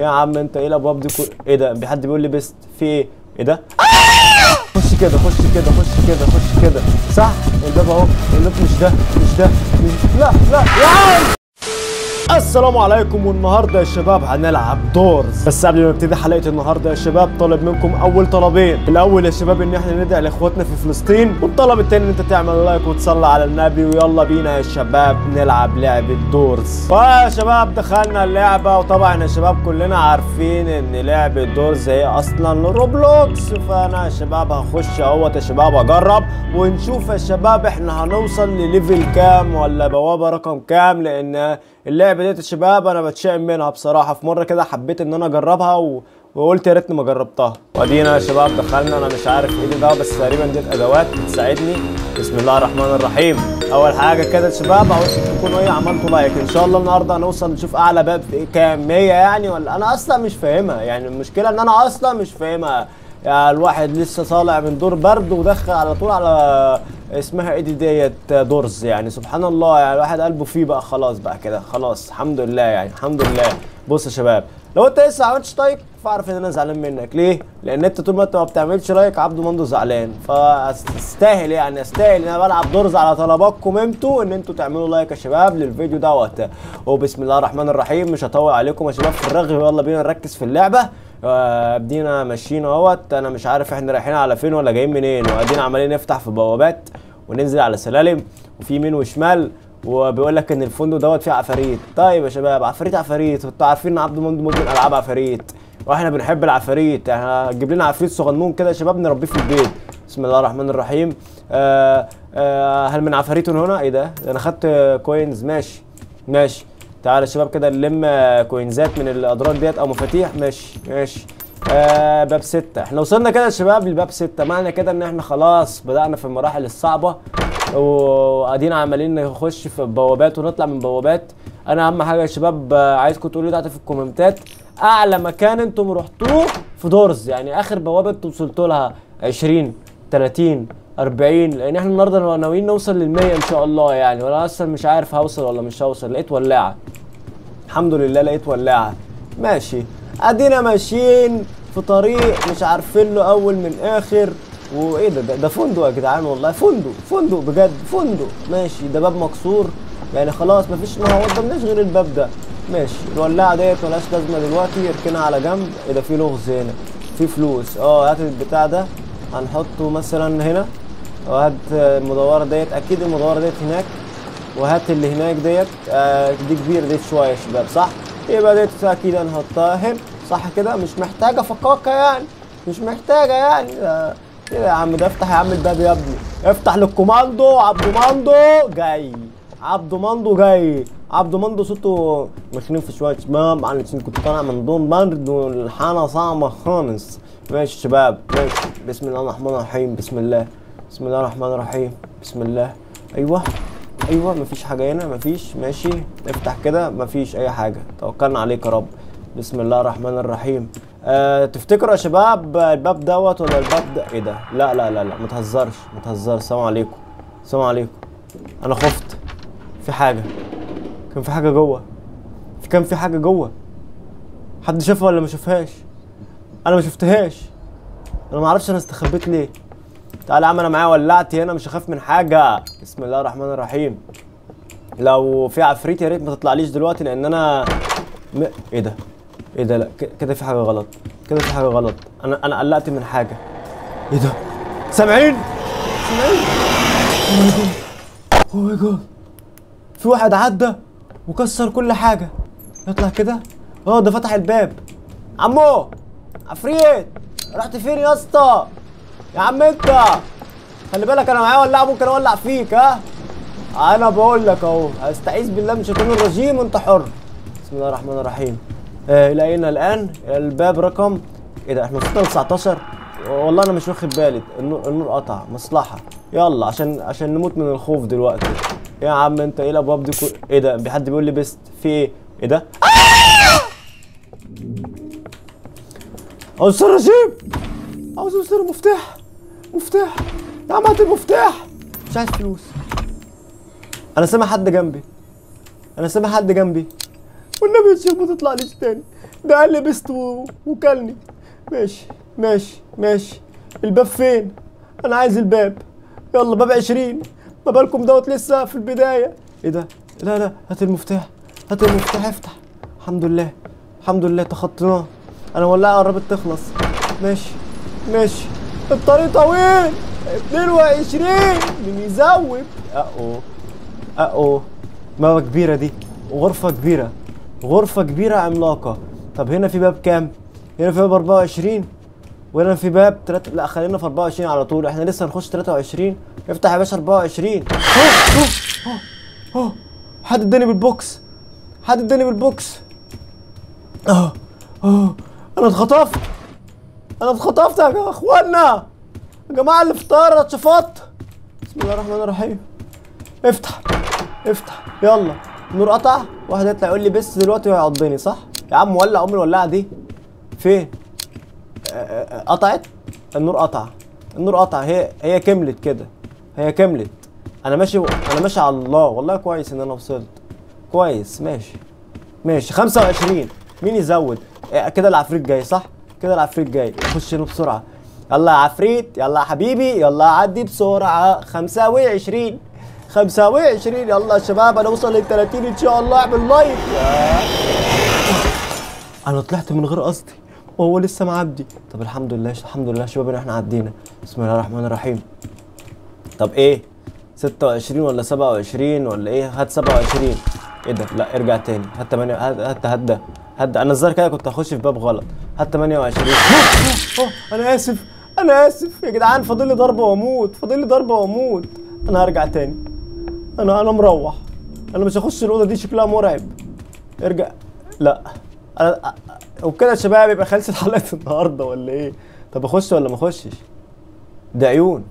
يا عم انت إيه الابواب دي كل... إيه ده؟ حد بيقول لي psst في إيه؟ إيه ده؟ خش كده خش كده خش كده خش كده. صح؟ الباب اهو. الباب مش ده مش ده مش لا لا. يا عم! السلام عليكم والنهارده يا شباب هنلعب Doors بس قبل ما نبتدي حلقة النهارده يا شباب طالب منكم أول طلبين. الأول يا شباب إن إحنا ندعي لإخواتنا في فلسطين والطلب التاني إن أنت تعمل like وتصلي على النبي ويلا بينا يا شباب نلعب لعبه Doors فيا شباب دخلنا اللعبة وطبعا يا شباب كلنا عارفين إن لعبه Doors هي أصلا؟ Roblox فأنا يا شباب هخش أهوت يا شباب أجرب ونشوف يا شباب إحنا هنوصل لل level كام ولا بوابة رقم كام لأن اللعبة ديت يا شباب أنا بتشائم منها بصراحة. في مرة كده حبيت إن أنا أجربها و... وقلت يا ريتني ما جربتها. وأدينا يا شباب دخلنا. أنا مش عارف إيه ده بس تقريبا دي أدوات تساعدني بسم الله الرحمن الرحيم. أول حاجة كده يا شباب عاوزكم تكونوا إيه عملتوا like. إن شاء الله النهارده هنوصل نشوف أعلى باب في كام 100 يعني ولا؟ أنا أصلا مش فاهمها. يعني المشكلة إن أنا أصلا مش فاهمها. يعني الواحد لسه طالع من دور برد ودخل على طول على اسمها إيه دي ديت Doors يعني. سبحان الله يعني الواحد قلبه فيه بقى خلاص بقى كده. خلاص الحمد لله يعني الحمد لله. بص يا شباب لو انت لسه ما عملتش like فاعرف ان أنا زعلان منك. ليه؟ لأن انت طول ما انت ما بتعملش like عبده مندو زعلان. فاستاهل يعني استاهل ان أنا بلعب Doors على طلباتكم أنتوا ان أنتوا تعملوا like يا شباب للفيديو دوت. وبسم الله الرحمن الرحيم مش هطول عليكم يا شباب في الرغي ويلا بينا نركز في اللعبة. بدينا ماشيين اهوت. أنا مش عارف إحنا رايحين على فين ولا جايين منين. وادينا عمالين نفتح في بوابات وننزل على سلالم. وفي يمين وشمال وبيقول لك إن الفندق دوت فيه عفاريت. طيب يا شباب عفاريت عفاريت. أنتوا عارفين إن عبد المنعم مدمن ألعاب عفاريت. وإحنا بنحب العفاريت. إحنا هنجيب لنا عفريت صغنون كده يا شباب نربيه في البيت. بسم الله الرحمن الرحيم. آه آه هل من عفاريت هنا؟ إيه ده؟ أنا خدت كوينز ماشي. ماشي. تعالى يا شباب كده نلم كوينزات من الأدراج ديت أو مفاتيح. ماشي ماشي. آه باب ستة. إحنا وصلنا كده يا شباب لباب ستة. معنى كده إن إحنا خلاص بدأنا في المراحل الصعبة وقاعدين عمالين نخش في بوابات ونطلع من بوابات. أنا أهم حاجة يا شباب عايزكم تقولوا لي تحت في الكومنتات أعلى مكان أنتم رحتوه في دورز. يعني آخر بوابة أنتم وصلتوا لها 20 30 40 لأن إحنا النهارده ناويين نوصل لل 100 إن شاء الله يعني. وأنا أصلا مش عارف هوصل ولا مش هوصل. لقيت ولاعة. الحمد لله لقيت ولاعة. ماشي. أدينا ماشيين في طريق مش عارفين له أول من آخر. وإيه ده؟ ده, فندق يا جدعان والله. فندق فندق بجد فندق. ماشي. ده باب مكسور. يعني خلاص مفيش ما هو قدامناش غير الباب ده. ماشي. الولاعة ديت ملهاش لازمة دلوقتي. يركنها على جنب. إيه ده؟ في لغز هنا. في فلوس. آه هات البتاع ده. هنحطه مثلا هنا وهات المدورة ديت أكيد المدورة ديت هناك. وهات اللي هناك ديت آه دي كبيرة ديت شوية يا شباب صح؟ يبقى ديت أكيد هنحطها هنا صح كده؟ مش محتاجة فكاكة يعني مش محتاجة يعني. آه، كده يا عم ده افتح يا عم الباب يا ابني. افتح للكوماندو عبدو ماندو جاي عبدو ماندو جاي. عبدو ماندو صوته مخنف شوية شباب علشان كنت طالع من دور برد والحاله صعبه خالص ماشي شباب ماشي. بسم الله الرحمن الرحيم بسم الله. بسم الله الرحمن الرحيم بسم الله. أيوه أيوه مفيش حاجة هنا مفيش ماشي افتح كده مفيش أي حاجة. توكلنا عليك يا رب. بسم الله الرحمن الرحيم. أه تفتكروا يا شباب الباب دوت ولا الباب ده؟ إيه ده؟ لا لا لا لا ما تهزرش ما تهزرش. السلام عليكم السلام عليكم. أنا خفت. في حاجة؟ كان في حاجة جوه. كان في حاجة جوه. حد شافها ولا ما شافهاش؟ أنا ما شفتهاش. أنا ما أعرفش أنا استخبيت ليه. تعالى يا عم أنا معايا ولعتي هنا مش هخاف من حاجة. بسم الله الرحمن الرحيم. لو في عفريت يا ريت ما تطلعليش دلوقتي لأن أنا م... إيه ده؟ إيه ده؟ لا كده في حاجة غلط. كده في حاجة غلط. أنا أنا قلقت من حاجة. إيه ده؟ سامعين؟ سامعين؟ اوه ماي جاد في واحد عدى. وكسر كل حاجة. يطلع كده؟ آه ده فتح الباب. عمو! عفريت! رحت فين يا اسطى؟ يا عم انت! خلي بالك أنا معايا ولاعه ممكن اولع فيك ها؟ أنا بقول لك اهو استعيذ بالله من الشيطان الرجيم وانت حر. بسم الله الرحمن الرحيم. آه لقينا الآن؟ الباب رقم إيه ده إحنا وصلنا ل 19 والله أنا مش واخد بالي. النور, النور قطع. مصلحة. يلا عشان عشان نموت من الخوف دلوقتي. يا عم أنت إيه الأبواب دي؟ كل... إيه ده؟ حد بيقول لي بيست في إيه؟ إيه ده؟ عاوز الرجيم عاوز اوصل مفتاح. مفتاح. يا عم هات المفتاح. مش عايز فلوس. أنا سامع حد جنبي. أنا سامع حد جنبي. والنبي يا شيخ ما تطلعليش تاني. ده قال لي بست و- وكلني. ماشي. ماشي ماشي. الباب فين؟ أنا عايز الباب. يلا باب 20 ما بالكم دوت لسه في البداية. إيه ده؟ لا لا هات المفتاح. هات المفتاح افتح. الحمد لله الحمد لله تخطيناه. أنا ولاعه قربت تخلص. ماشي ماشي. الطريق طويل. 22 من يزوب أهو أهو. ماما كبيرة دي. وغرفة كبيرة. غرفة كبيرة عملاقة. طب هنا في باب كام؟ هنا في باب 24 وهنا في باب تلات... لا خلينا في 24 على طول. إحنا لسه هنخش 23 افتح يا باشا 24 أوه، أوه، أوه، أوه. حد اداني بالبوكس. حد اداني بالبوكس. آه آه. أنا اتخطفت. أنا اتخطفت يا إخوانا. يا جماعة اللي في الطياره اتشفطت بسم الله الرحمن الرحيم. افتح افتح. يلا. النور قطع. واحد يطلع يقول لي بس دلوقتي وهيعضني صح؟ يا عم ولع ام الولاعه دي. فين؟ قطعت؟ النور قطع. النور قطع. هي هي كملت كده. هي كملت. أنا ماشي أنا ماشي على الله. والله كويس إن أنا وصلت. كويس. ماشي. ماشي. 25 مين يزود؟ إيه، كده العفريت جاي صح؟ كده العفريت جاي. خش هنا بسرعة. يلا يا عفريت. يلا يا حبيبي. يلا عدي بسرعة. 25 25 يلا يا شباب أنا اوصل لل 30 إن شاء الله. أعمل لايك. أنا طلعت من غير قصدي. وهو لسه معدي. طب الحمد لله الحمد لله شباب ان إحنا عدينا. بسم الله الرحمن الرحيم. طب إيه 26 ولا 27 ولا إيه؟ هات 27 إيه ده؟ لا ارجع تاني. هات 8 هات هات ده هات ده. أنا الظاهر كده كنت هخش في باب غلط. هات 28 أوه، أوه، أوه، أنا آسف أنا آسف. يا جدعان فاضل لي ضربة وأموت فاضل لي ضربة وأموت. أنا هرجع تاني. أنا أنا مروح. أنا مش هخش الأوضة دي شكلها مرعب. ارجع. لا أنا وبكده يا شباب يبقى خلصت حلقه النهارده ولا إيه؟ طب اخش ولا ما اخشش؟ ده عيون.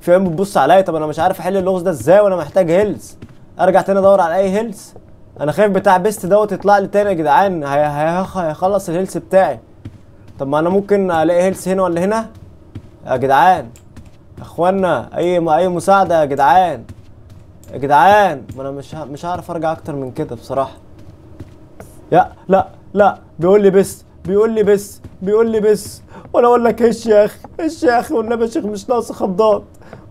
في عيون بتبص عليا طب أنا مش عارف احل اللغز ده إزاي وأنا محتاج health ارجع تاني ادور على اي health أنا خايف بتاع psst دوت يطلع لي تاني يا جدعان. هي- هي- هيخلص ال health بتاعي. طب ما أنا ممكن الاقي health هنا ولا هنا؟ يا جدعان اخوانا اي اي مساعدة يا جدعان. يا جدعان ما أنا مش مش هعرف ارجع أكتر من كده بصراحة. يا لا. لا بيقول لي بس بيقول لي بس بيقول لي بس. وأنا أقول لك إيش يا أخي إيش يا أخي والنبي يا شيخ مش ناقص خضات.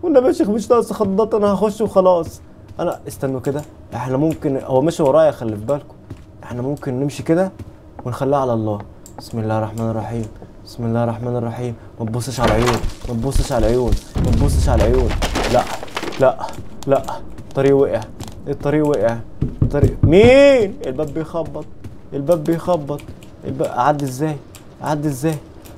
والنبي يا شيخ مش ناقص خضات أنا هخش وخلاص. أنا استنوا كده إحنا ممكن هو ماشي ورايا خلي في بالكم. إحنا ممكن نمشي كده ونخليها على الله. بسم الله الرحمن الرحيم بسم الله الرحمن الرحيم. ما تبصش على العيون ما تبصش على العيون ما تبصش على العيون. لا لا لا. الطريق وقع الطريق وقع الطريق. مين؟ الباب بيخبط. الباب بيخبط. الباب أعدي إزاي؟ أعدي إزاي؟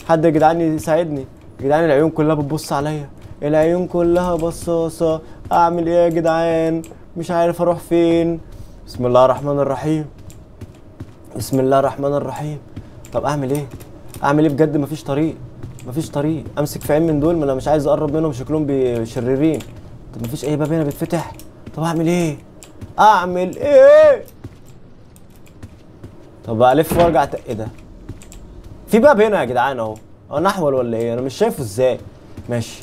حد يا جدعان يساعدني؟ يا جدعان العيون كلها بتبص عليا. العيون كلها بصاصة. أعمل إيه يا جدعان؟ مش عارف أروح فين. بسم الله الرحمن الرحيم. بسم الله الرحمن الرحيم. طب أعمل إيه؟ أعمل إيه بجد؟ مفيش طريق. مفيش طريق. أمسك في عين من دول ما أنا مش عايز أقرب منهم شكلهم شريرين طب مفيش أي باب هنا بيتفتح؟ طب أعمل إيه؟ أعمل إيه؟ طب ألف وأرجع. إيه ده؟ في باب هنا يا جدعان أهو. هو نحول ولا إيه؟ أنا مش شايفه إزاي. ماشي.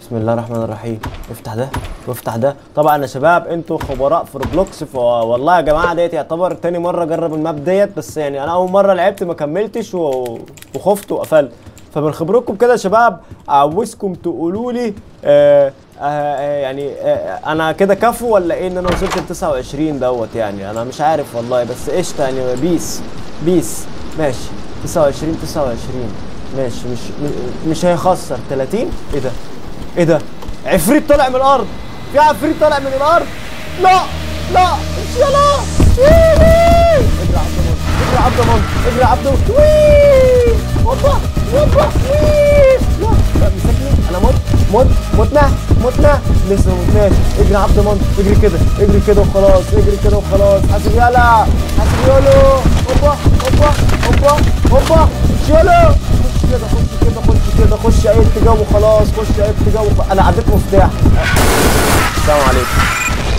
بسم الله الرحمن الرحيم. افتح ده وافتح ده. طبعا يا شباب أنتوا خبراء في Roblox والله يا جماعة ديت يعتبر تاني مرة أجرب ال map ديت بس يعني أنا أول مرة لعبت ما كملتش و... وخفت وقفلت. فمن خبرتكم كده يا شباب عاوزكم تقولوا لي آه يعني آه أنا كده كفو ولا إيه ان أنا وصلت ل 29 دوت يعني أنا مش عارف والله بس قشطه يعني peace peace ماشي 29 29 ماشي مش مش هيخسر 30 إيه ده إيه ده عفريت طالع من الأرض في عفريت طالع من الأرض لا لا مش يلا اجري اجري عبد المنط اجري عبد وي هوبا هوبا لا لا مسكني أنا مت مت متنا متنا؟ لسه ما متناش اجري عبد المنط اجري كده. اجري كده وخلاص. اجري كده وخلاص. حاسب يلا. حاسب يولو هوبا هوبا هوبا هوبا. يلا. خش كده خش كده خش كده. خش اي اتجاه وخلاص. خش اي اتجاه. أنا عديت مفتاح. السلام عليكم.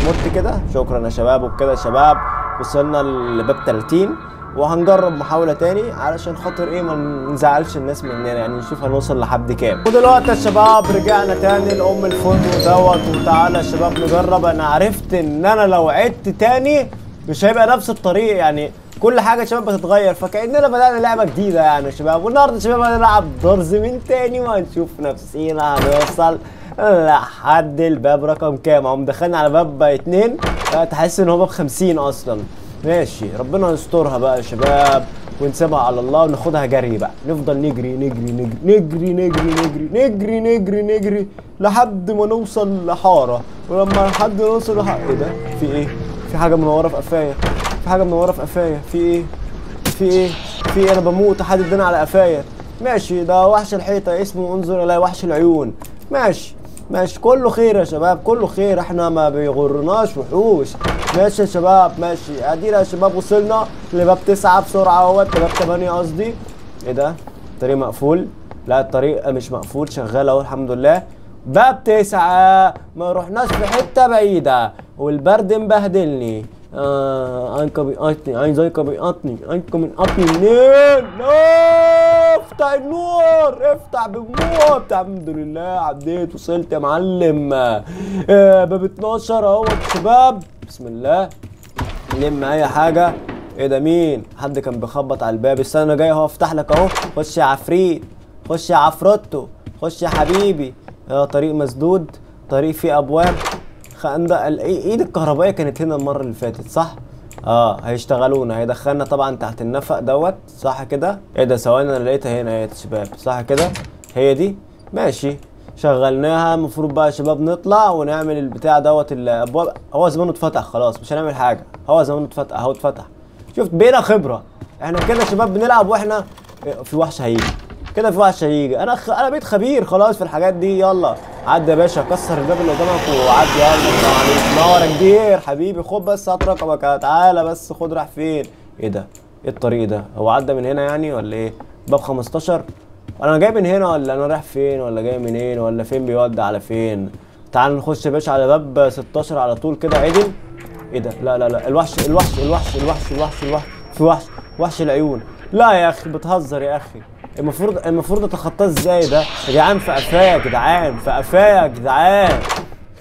مت كده. شكرا يا شباب. وبكده يا شباب وصلنا لباب 30 وهنجرب محاولة تاني علشان خاطر إيه ما نزعلش الناس مننا يعني نشوف هنوصل لحد كام. ودلوقتي يا شباب رجعنا تاني لأم الفندق دوت وتعالى يا شباب نجرب. أنا عرفت إن أنا لو عدت تاني مش هيبقى نفس الطريق يعني كل حاجة يا شباب بتتغير. فكأننا بدأنا لعبة جديدة يعني يا شباب. والنهاردة يا شباب هنلعب دارز من تاني وهنشوف نفسينا هنوصل لحد الباب رقم كام. هم دخلنا على باب اتنين تحس إن هو باب 50 أصلا. ماشي. ربنا يسترها بقى يا شباب ونسيبها على الله وناخدها جري بقى نفضل نجري نجري نجري نجري نجري نجري نجري نجري نجري لحد ما نوصل لحارة. ولما لحد نوصل لحارة إيه ده؟ في إيه؟ في حاجة منوره في قفايا. في حاجة منوره في قفايا. في إيه؟ في إيه؟ في إيه؟ أنا بموت. حد اداني على قفايا. ماشي. ده وحش الحيطة. اسمه انظر إلى وحش العيون. ماشي. ماشي كله خير يا شباب كله خير إحنا ما بيغرناش وحوش ماشي يا شباب ماشي ادينا يا شباب وصلنا لباب تسعة بسرعة اهوت لباب تمانية قصدي إيه ده الطريق مقفول لا الطريق مش مقفول شغال اهو الحمد لله باب تسعة ما رحناش في حتة بعيدة والبرد مبهدلني آه انكا بيقطني عايز انكا بيقطني انكا بيقطني منين افتح النور افتح بالنور. الحمد لله عديت وصلت يا معلم. آه باب 12 اهو يا شباب. بسم الله. لم اي حاجة. إيه ده مين؟ حد كان بيخبط على الباب. استنى جاي اهو افتح لك اهو. خش يا عفريت. خش يا عفروتو. خش يا حبيبي. آه طريق مسدود. طريق فيه ابواب. خندق إيه ايد الكهربائية كانت هنا المرة اللي فاتت صح؟ آه هيشتغلونا. هيدخلنا طبعا تحت النفق دوت صح كده؟ إيه ده ثواني أنا لقيتها هنا يا شباب. صح كده؟ هي دي؟ ماشي. شغلناها. المفروض بقى يا شباب نطلع ونعمل البتاع دوت الابواب هو زمانه اتفتح خلاص مش هنعمل حاجة. هو زمانه اتفتح اهو اتفتح. شفت؟ بينا خبرة. إحنا كده يا شباب بنلعب وإحنا في وحش هيجي. كده في وحش هيجي. أنا خ... أنا بقيت خبير خلاص في الحاجات دي. يلا. عدي يا باشا كسر الباب اللي قدامك وعدي يلا السلام عليكم نور يا كبير حبيبي. خد بس هات رقمك. تعالى بس خد راح فين؟ إيه ده؟ إيه الطريق ده؟ هو عدى من هنا يعني ولا إيه؟ باب 15 أنا جاي من هنا ولا أنا رايح فين؟ ولا جاي منين؟ ولا فين بيودي على فين؟ تعال نخش يا باشا على باب 16 على طول كده. عدل. إيه ده؟ لا لا لا. الوحش الوحش الوحش الوحش الوحش الوحش في وحش وحش العيون. لا يا أخي بتهزر يا أخي. المفروض المفروض أتخطاه إزاي ده؟ يا جدعان في قفايا يا جدعان في قفايا يا جدعان.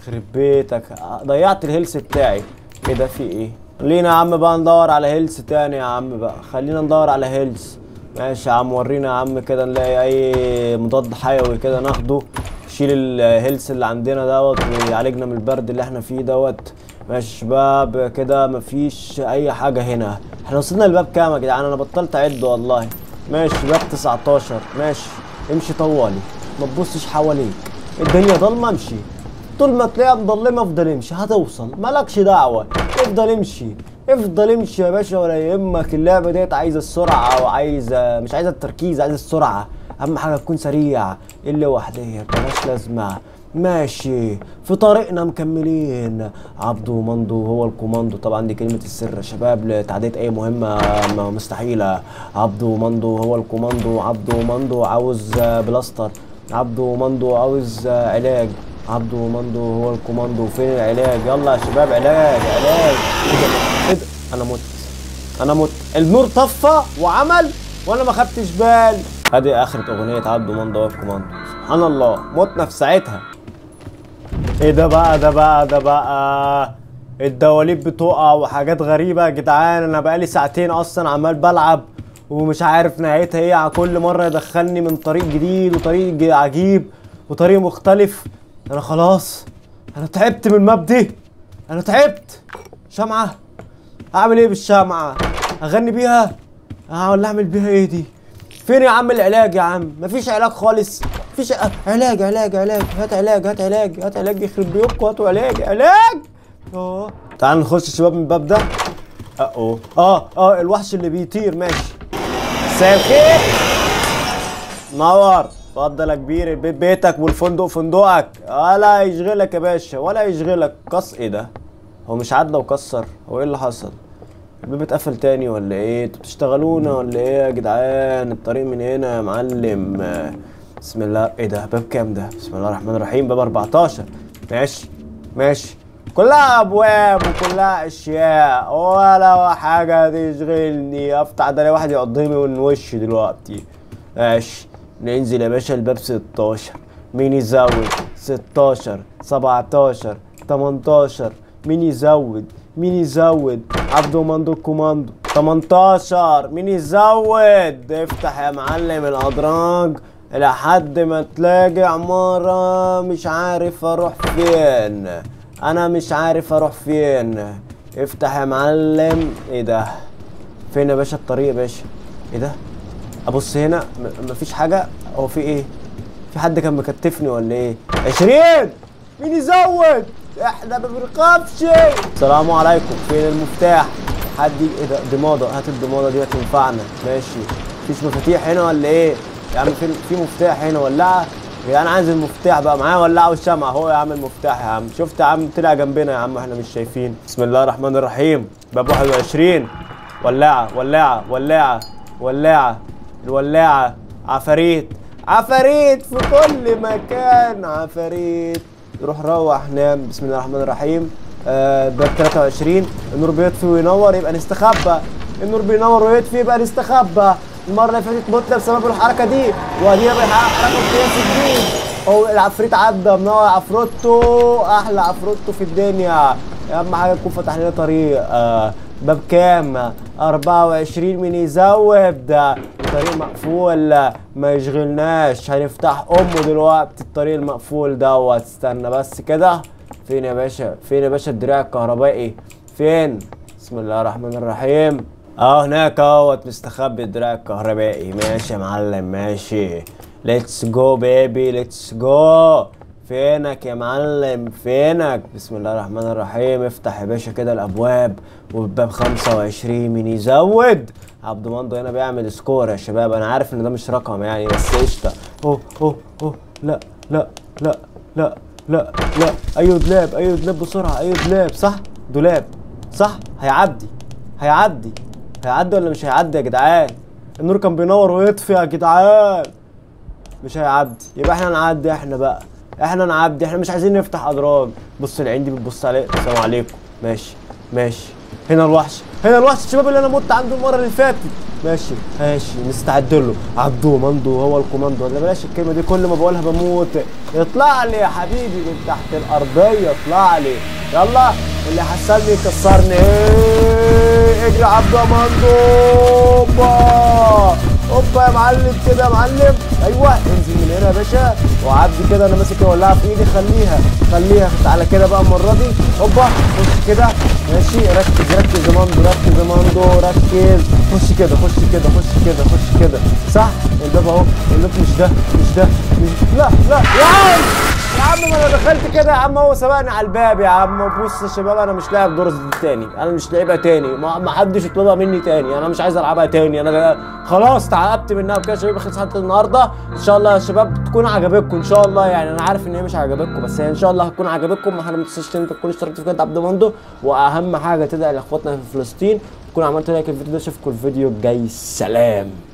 يخرب بيتك. ضيعت ال health بتاعي. إيه ده؟ في إيه؟ خلينا يا عم بقى ندور على health تاني يا عم بقى. خلينا ندور على health. ماشي يا عم ورينا يا عم كده نلاقي أي مضاد حيوي كده ناخده. شيل ال health اللي عندنا دوت ويعالجنا من البرد اللي إحنا فيه دوت. ماشي شباب كده مفيش أي حاجة هنا. إحنا وصلنا لباب كام يا جدعان؟ أنا بطلت أعد والله. ماشي باب 19 ماشي. امشي طوالي. ما تبصش حواليك. الدنيا ضلمة امشي. طول ما تلاقيها مضلمة افضل امشي. هتوصل. مالكش دعوة. افضل امشي. افضل امشي يا باشا ولا يهمك. اللعبة ديت عايزة السرعة وعايزة مش عايزة التركيز عايزة السرعة. أهم حاجة تكون سريع. اللي وحدية ملهاش لازمة. ماشي. في طريقنا مكملين. عبدو ومندو هو الكوماندو. طبعا دي كلمة السر شباب لتعدية أي مهمة مستحيلة. عبدو ومندو هو الكوماندو. عبدو ومندو عاوز بلاستر. عبدو ومندو عاوز علاج. عبدو ومندو هو الكوماندو. فين العلاج؟ يلا يا شباب علاج علاج. إيه ده؟ أنا مت. أنا مت. النور طفى وعمل وأنا ما خدتش بالي ادي آخرة أغنية عبدو ومندو هو الكوماندو. سبحان الله. متنا في ساعتها. إيه ده بقى ده بقى ده بقى. الدواليب بتقع وحاجات غريبة. يا جدعان أنا بقالي ساعتين أصلا عمال بلعب ومش عارف نهايتها إيه. على كل مرة يدخلني من طريق جديد وطريق عجيب وطريق مختلف. أنا خلاص أنا تعبت من ال map دي. أنا تعبت. شمعة أعمل إيه بالشمعة؟ أغني بيها؟ ولا أعمل بيها إيه دي؟ فين يا عم العلاج يا عم؟ مفيش علاج خالص. مفيش علاج علاج علاج. هات علاج هات علاج هات علاج. يخرب بيوتكم هاتوا علاج. علاج! آه. تعال نخش يا شباب من الباب ده. آه آه آه الوحش اللي بيطير. ماشي. مساء الخير. نور. اتفضل يا كبير. البيت بيتك والفندق فندقك. ولا يشغلك يا باشا ولا يشغلك. قص إيه ده؟ هو مش عدى وكسر. هو إيه اللي حصل؟ الباب اتقفل تاني ولا إيه؟ أنتوا بتشتغلونا ولا إيه يا جدعان؟ الطريق من هنا يا معلم. بسم الله. إيه ده؟ باب كام ده؟ بسم الله الرحمن الرحيم. باب 14 ماشي. ماشي. كلها أبواب وكلها أشياء. ولا حاجة تشغلني. أفتح ده واحد يقضيني من وشي دلوقتي. ماشي. ننزل يا باشا الباب 16 مين يزود؟ 16 17 18 مين يزود؟ مين يزود عبدو مندو كوماندو 18 مين يزود افتح يا معلم الادراج لحد ما تلاقي عمارة مش عارف أروح فين. أنا مش عارف أروح فين. افتح يا معلم. إيه ده؟ فين يا باشا الطريق يا باشا؟ إيه ده؟ أبص هنا. مفيش حاجة؟ هو في إيه؟ في حد كان مكتفني ولا إيه؟ 20 مين يزود إحنا ما بنرقبش. السلام عليكم. فين المفتاح؟ حد إيه ده ضماده هات الضماده دي هتنفعنا ماشي. مفيش مفاتيح هنا ولا إيه؟ يا عم في في مفتاح هنا ولعه يا أنا عايز المفتاح بقى معايا ولعه والشمعة أهو يا عم المفتاح يا عم. شفت يا عم؟ طلع جنبنا يا عم. إحنا مش شايفين. بسم الله الرحمن الرحيم. باب 21 ولاعة ولاعة ولاعة ولاعة الولاعة. عفاريت. عفاريت في كل مكان. عفاريت. روح روح نام بسم الله الرحمن الرحيم. آه باب 23 النور بيطفي وينور يبقى نستخبى. النور بينور ويطفي يبقى نستخبى. المرة اللي فاتت متنا بسبب الحركة دي ودي بيحقق حركة قياس جديد هو العفريت عدى منور عفروتو؟ أحلى عفروتو في الدنيا. أهم حاجة تكون فتح لنا طريق. آه باب كام؟ 24 من يزود. الطريق مقفول ما يشغلناش. هنفتح أمه دلوقتي الطريق المقفول دوت. استنى بس كده. فين يا باشا؟ فين يا باشا الدراع الكهربائي؟ فين؟ بسم الله الرحمن الرحيم. آه هناك أهوت مستخبي الدراع الكهربائي. ماشي يا معلم ماشي. let's go baby let's go فينك يا معلم؟ فينك؟ بسم الله الرحمن الرحيم. افتح يا باشا كده الأبواب والباب 25 مين يزود. عبد مندو هنا بيعمل سكور يا شباب. أنا عارف إن ده مش رقم يعني بس قشطة. أوه أوه أوه. لا لا لا لا لا لا. أيوه دولاب أيوه دولاب بسرعة أيوه دولاب. صح؟ دولاب. صح؟ هيعدي هيعدي. هيعدي ولا مش هيعدي يا جدعان؟ النور كان بينور ويطفي يا جدعان. مش هيعدي. يبقى إحنا نعدي إحنا بقى. إحنا نعدي إحنا مش عايزين نفتح ادراج بص العين دي بتبص عليه السلام عليكم. ماشي ماشي. هنا الوحش هنا الوحش الشباب اللي أنا مت عنده المرة اللي فاتت. ماشي ماشي. نستعد له. عبدو مندو هو الكوماندو. ولا بلاش الكلمة دي كل ما بقولها بموت. اطلع لي يا حبيبي من تحت الأرضية اطلع لي. يلا اللي حصلني يكسرني إيه اجري عبدو مندو اوبا اوبا يا معلم كده يا معلم. أيوه انزل. من هنا يا باشا. وعدي كده أنا ماسك الولاعة في إيدي خليها خليها. تعالى كده بقى المرة دي. اوبا خش كده. ماشي. ركز ركز يا ماندو ركز يا ماندو ركز. خش كده خش كده خش كده خش كده. صح؟ الباب أهو. الباب مش ده مش ده مش لا لا. يا عم! يا عم ما أنا دخلت كده يا عم. هو سبقني على الباب يا عم. بص يا شباب أنا مش لاعب دور تاني. أنا مش لاعبها تاني. ما حدش يطلبها مني تاني. أنا مش عايز ألعبها تاني. أنا خلاص تعقدت منها وكده يا شباب. خلصت النهارده. إن شاء الله يا شباب تكون عجبتكم إن شاء الله. يعني أنا عارف إن هي مش عجبتكم بس هي إن شاء الله هتكون عجبتكم. ما ما تنسوش إن أنتوا تكونوا اشتركتوا في قناه عبد المندو وأهم حاجة تدعي لإخواتنا في فلسطين تكونوا عملتوا لايك الفيديو ده. اشوفكم الفيديو الجاي. سلام.